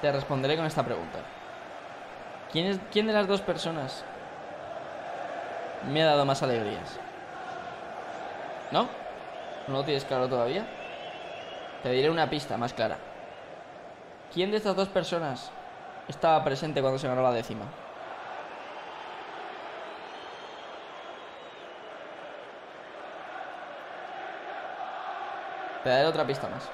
Te responderé con esta pregunta. ¿Quién, es, ¿Quién de las dos personas me ha dado más alegrías? ¿No? ¿No lo tienes claro todavía? Te diré una pista más clara. ¿Quién de estas dos personas estaba presente cuando se ganó la décima? Te daré otra pista más.